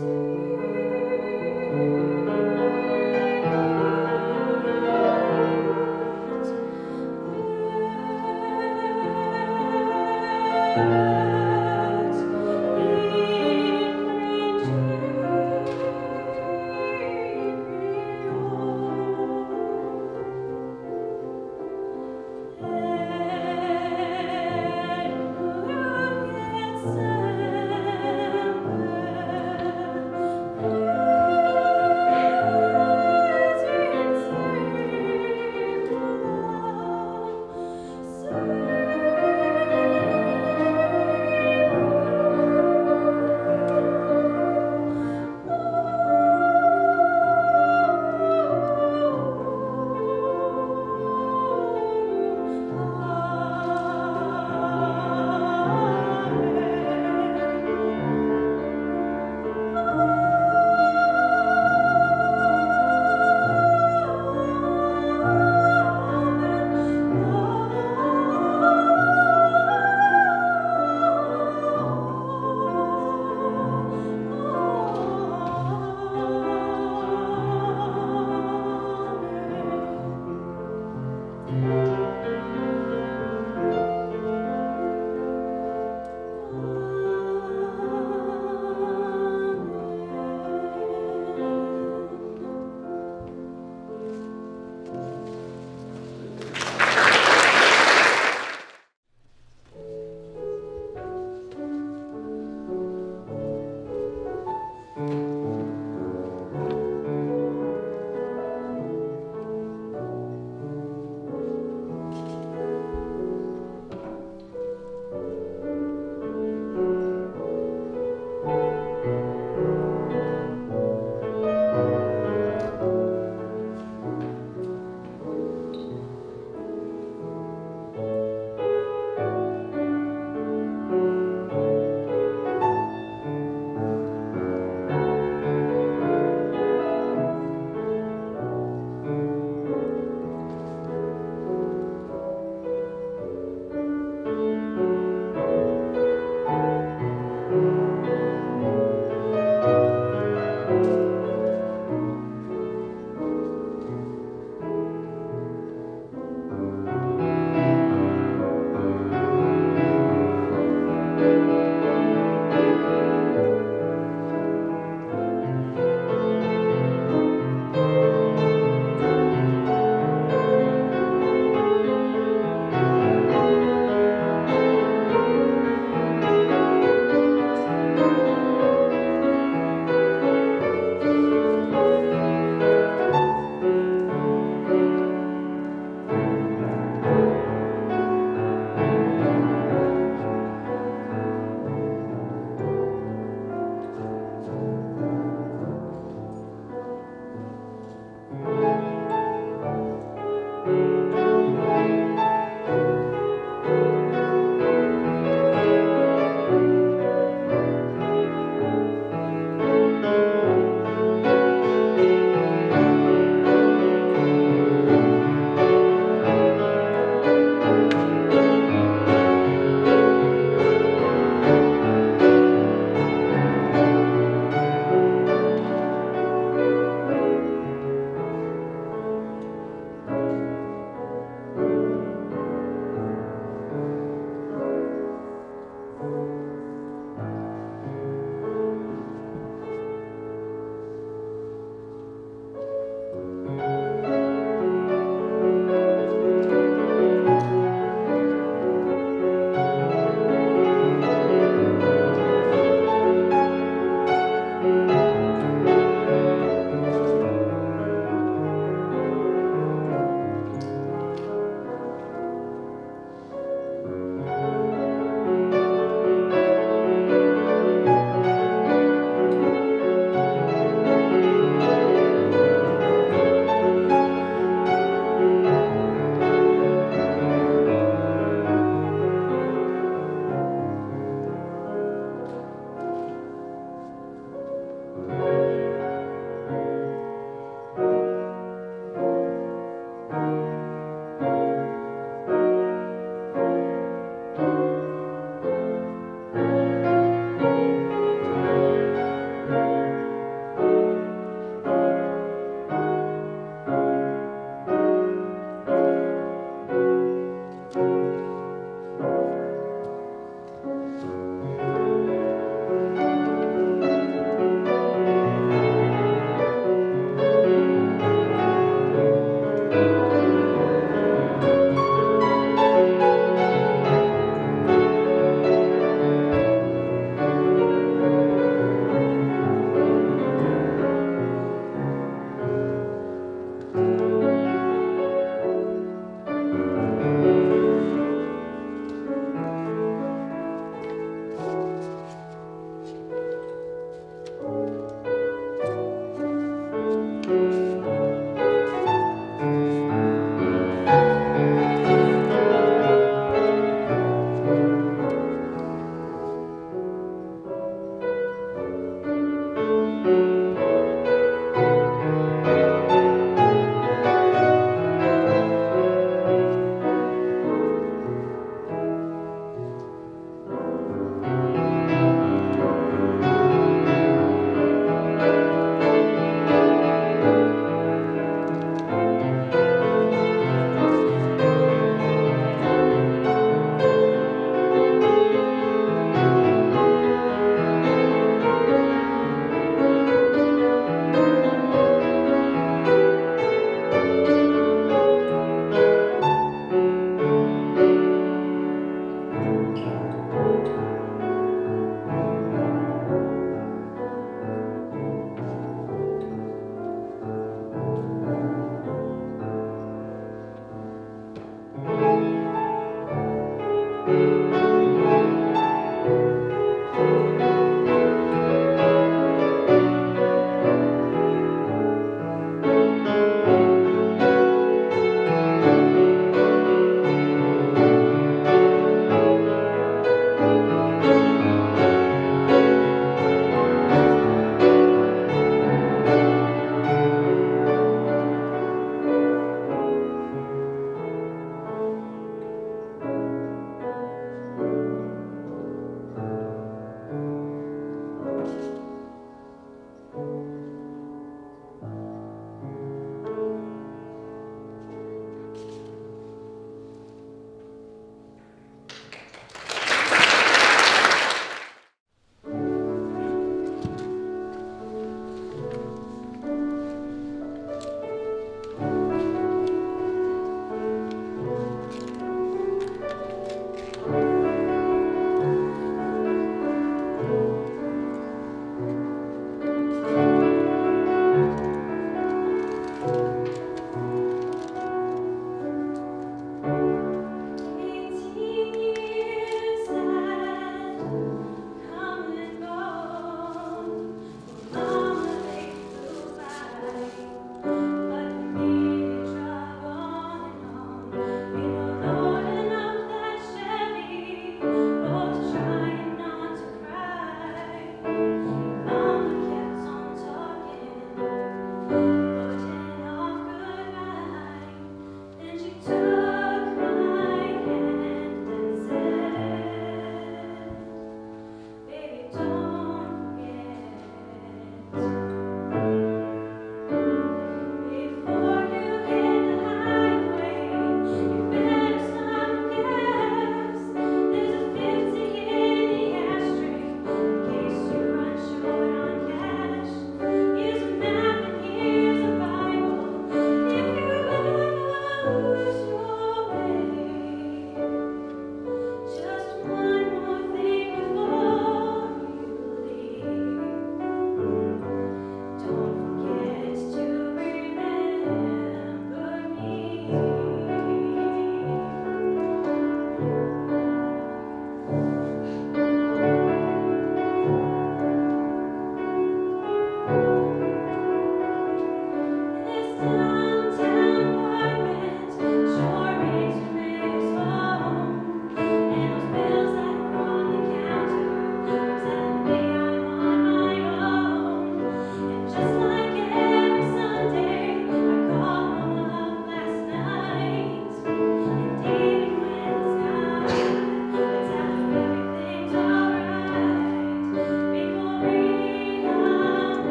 us.